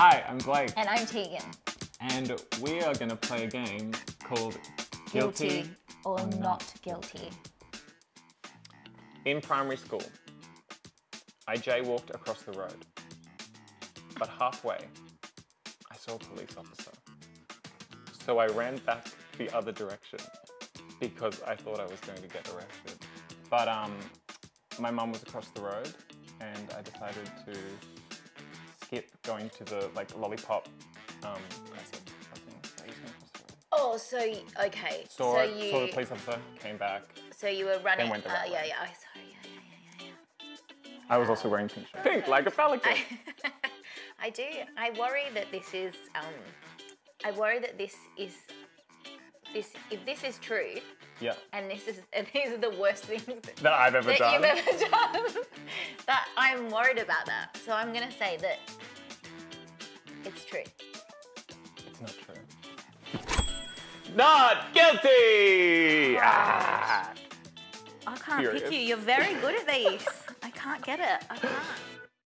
Hi, I'm Blake, And I'm Teagan. and we are going to play a game called Guilty, or not guilty. In primary school, I jaywalked across the road, but halfway, I saw a police officer. So I ran back the other direction because I thought I was going to get arrested. But um, my mum was across the road, and I decided to skip going to the like lollipop um, crossing. crossing. Is that how you say cross the road? Oh, so okay. Saw, so it, you saw the police officer, came back. so you were running. went the uh, yeah, yeah. Oh, sorry. Yeah, yeah, yeah, yeah, I was also wearing pink. Pink, like a pelican. yeah. I do. I worry that this is. Um, I worry that this is. This if this is true, yeah. and this is and these are the worst things that, That I've ever that done. you've ever done. that I'm worried about that. So I'm gonna say that it's true. It's not true. Not guilty! Ah. I can't Furious. pick you. You're very good at these. I can't get it. I can't.